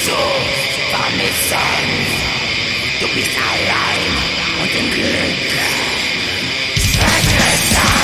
so vermissen. Du bist allein und im Glück. Vergessen.